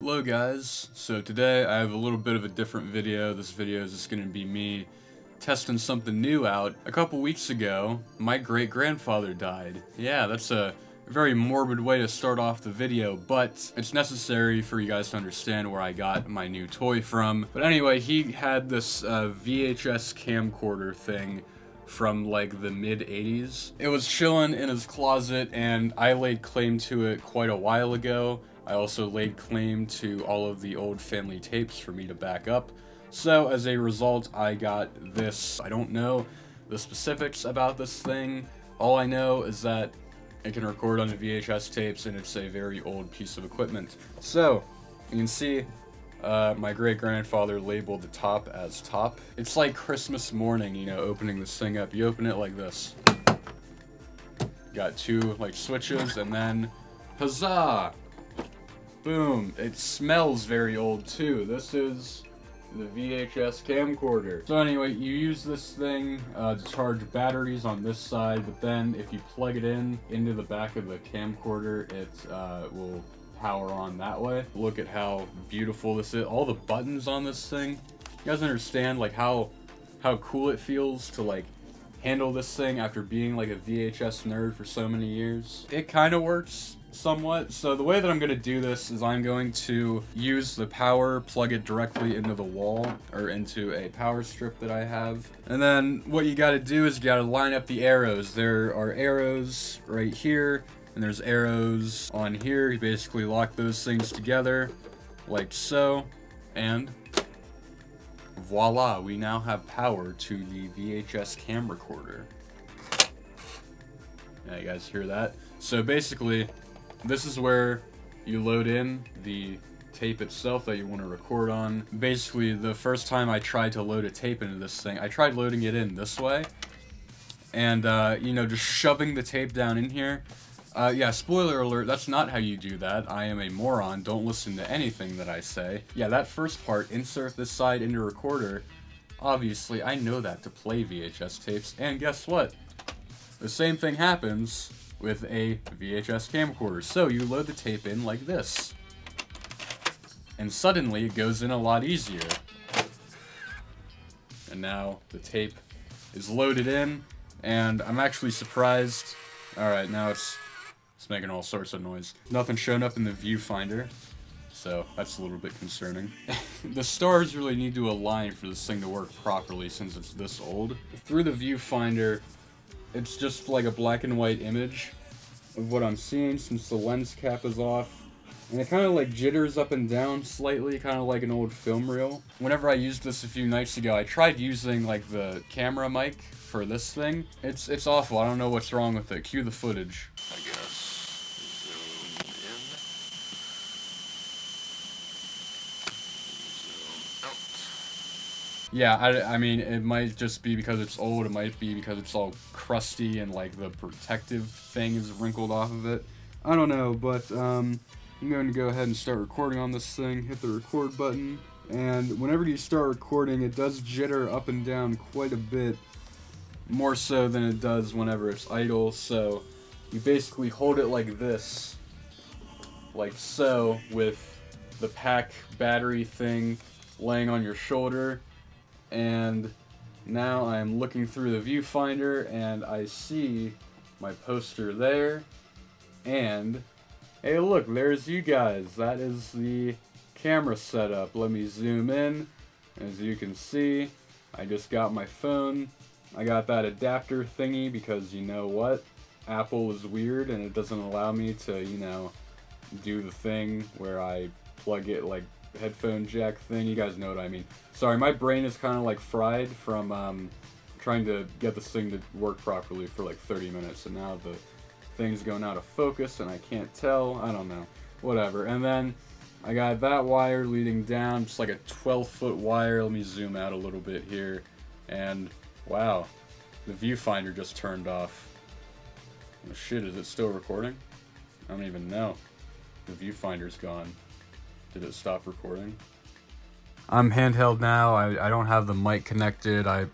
Hello guys, so today I have a little bit of a different video. This video is just going to be me testing something new out. A couple weeks ago, my great-grandfather died. Yeah, that's a very morbid way to start off the video, but it's necessary for you guys to understand where I got my new toy from. But anyway, he had this uh, VHS camcorder thing from like the mid 80s. It was chilling in his closet and I laid claim to it quite a while ago. I also laid claim to all of the old family tapes for me to back up. So as a result, I got this. I don't know the specifics about this thing. All I know is that it can record on the VHS tapes and it's a very old piece of equipment. So, you can see uh, my great grandfather labeled the top as top. It's like Christmas morning, you know, opening this thing up. You open it like this. Got two like switches and then huzzah! Boom. It smells very old too. This is the VHS camcorder. So anyway, you use this thing uh, to charge batteries on this side, but then if you plug it in into the back of the camcorder, it uh, will power on that way. Look at how beautiful this is. All the buttons on this thing. You guys understand like how how cool it feels to like handle this thing after being like a VHS nerd for so many years. It kind of works somewhat. So the way that I'm going to do this is I'm going to use the power, plug it directly into the wall or into a power strip that I have. And then what you got to do is you got to line up the arrows. There are arrows right here and there's arrows on here. You basically lock those things together like so and voila, we now have power to the VHS cam recorder. Yeah, you guys hear that? So basically, this is where you load in the tape itself that you want to record on. Basically, the first time I tried to load a tape into this thing, I tried loading it in this way. And, uh, you know, just shoving the tape down in here. Uh, yeah, spoiler alert, that's not how you do that. I am a moron, don't listen to anything that I say. Yeah, that first part, insert this side into recorder. Obviously, I know that to play VHS tapes, and guess what? The same thing happens with a VHS camcorder. So you load the tape in like this. And suddenly it goes in a lot easier. And now the tape is loaded in, and I'm actually surprised. Alright, now it's, it's making all sorts of noise. Nothing showing up in the viewfinder, so that's a little bit concerning. the stars really need to align for this thing to work properly since it's this old. Through the viewfinder, it's just like a black and white image of what I'm seeing since the lens cap is off. And it kind of like jitters up and down slightly, kind of like an old film reel. Whenever I used this a few nights ago, I tried using like the camera mic for this thing. It's it's awful. I don't know what's wrong with it. Cue the footage. I guess. Zoom in. Zoom out. Yeah, I, I mean, it might just be because it's old. It might be because it's all crusty and like the protective thing is wrinkled off of it. I don't know, but um, I'm going to go ahead and start recording on this thing. Hit the record button. And whenever you start recording, it does jitter up and down quite a bit. More so than it does whenever it's idle. So you basically hold it like this. Like so, with the pack battery thing laying on your shoulder and now I'm looking through the viewfinder and I see my poster there. And hey look there's you guys. That is the camera setup. Let me zoom in. As you can see I just got my phone. I got that adapter thingy because you know what? Apple is weird and it doesn't allow me to you know do the thing where I plug it like headphone jack thing. You guys know what I mean. Sorry, my brain is kind of like fried from um, trying to get this thing to work properly for like 30 minutes, and now the thing's going out of focus, and I can't tell. I don't know. Whatever. And then I got that wire leading down, just like a 12 foot wire. Let me zoom out a little bit here. And wow, the viewfinder just turned off. Oh, shit, is it still recording? I don't even know. The viewfinder's gone. Did it stop recording? I'm handheld now. I, I don't have the mic connected. I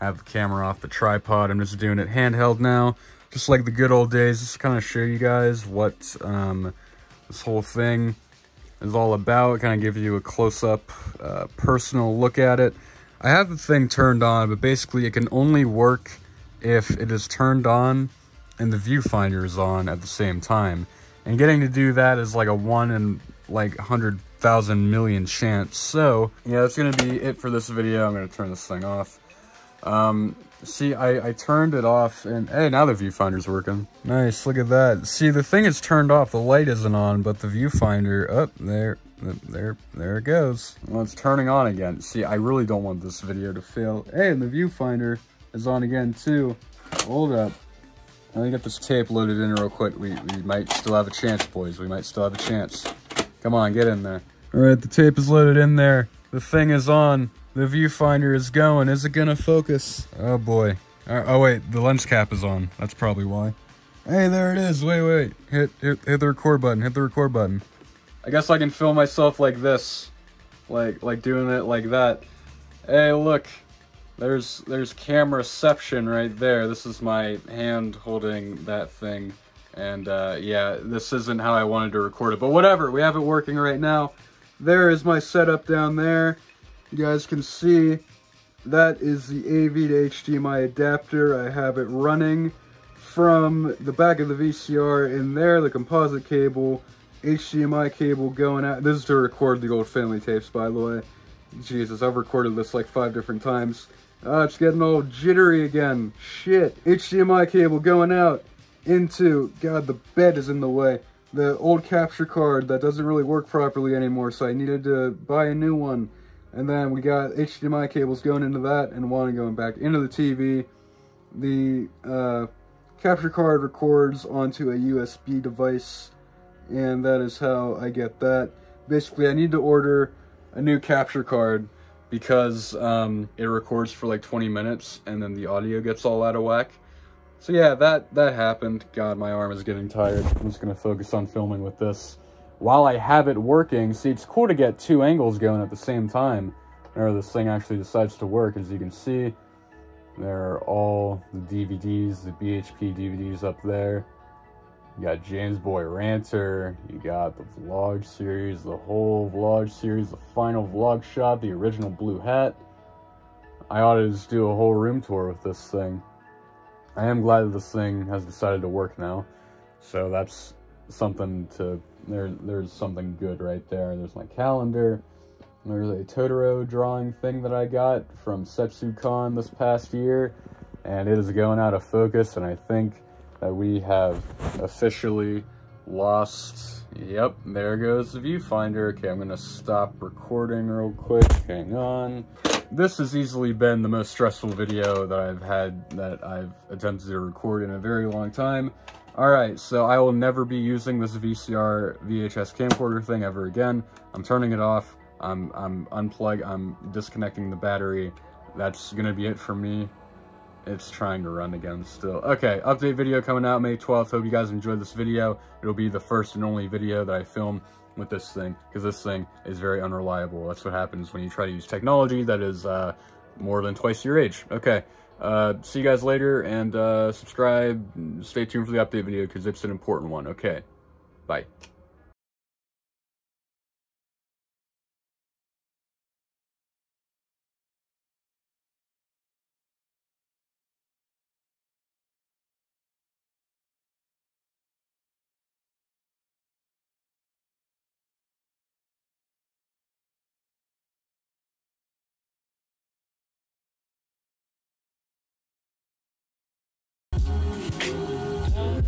have the camera off the tripod. I'm just doing it handheld now. Just like the good old days. Just kind of show you guys what um, this whole thing is all about. Kind of give you a close-up, uh, personal look at it. I have the thing turned on, but basically it can only work if it is turned on and the viewfinder is on at the same time. And getting to do that is like a one in like 100,000 million chance. So, yeah, that's to be it for this video. I'm to turn this thing off. Um, see, I, I turned it off and, hey, now the viewfinder's working. Nice, look at that. See, the thing is turned off. The light isn't on, but the viewfinder, up oh, there, there, there it goes. Well, it's turning on again. See, I really don't want this video to fail. Hey, and the viewfinder is on again too. Hold up. Let me get this tape loaded in real quick. We, we might still have a chance, boys. We might still have a chance. Come on, get in there. All right, the tape is loaded in there. The thing is on. The viewfinder is going. Is it gonna focus? Oh boy. Uh, oh wait, the lens cap is on. That's probably why. Hey, there it is. Wait, wait. Hit, hit, hit the record button. Hit the record button. I guess I can film myself like this. Like, like doing it like that. Hey, look. There's, there's cameraception right there. This is my hand holding that thing. And, uh, yeah, this isn't how I wanted to record it. But whatever, we have it working right now. There is my setup down there. You guys can see that is the AV to HDMI adapter. I have it running from the back of the VCR in there, the composite cable, HDMI cable going out. This is to record the old family tapes, by the way. Jesus, I've recorded this like five different times. Uh, it's getting all jittery again. Shit. HDMI cable going out into, God, the bed is in the way. The old capture card that doesn't really work properly anymore, so I needed to buy a new one. And then we got HDMI cables going into that and one going back into the TV. The uh, capture card records onto a USB device, and that is how I get that. Basically, I need to order a new capture card because um, it records for like 20 minutes and then the audio gets all out of whack. So yeah, that, that happened. God, my arm is getting tired. I'm just going to focus on filming with this. While I have it working, see, it's cool to get two angles going at the same time. Whenever this thing actually decides to work, as you can see, there are all the DVDs, the BHP DVDs up there. You got James Boy Ranter, you got the vlog series, the whole vlog series, the final vlog shot, the original blue hat. I ought to just do a whole room tour with this thing. I am glad that this thing has decided to work now. So that's something to, there. there's something good right there. There's my calendar. There's a Totoro drawing thing that I got from Setsucon this past year. And it is going out of focus, and I think that we have officially lost. Yep, there goes the viewfinder. Okay, I'm going to stop recording real quick. Hang on. This has easily been the most stressful video that I've had, that I've attempted to record in a very long time. Alright, so I will never be using this VCR VHS camcorder thing ever again. I'm turning it off. I'm, I'm unplug, I'm disconnecting the battery. That's to be it for me it's trying to run again still. Okay, update video coming out May 12th. Hope you guys enjoyed this video. It'll be the first and only video that I film with this thing because this thing is very unreliable. That's what happens when you try to use technology that is uh, more than twice your age. Okay, uh, see you guys later and uh, subscribe. Stay tuned for the update video because it's an important one. Okay, bye.